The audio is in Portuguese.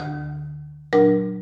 Música